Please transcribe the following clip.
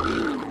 Bye.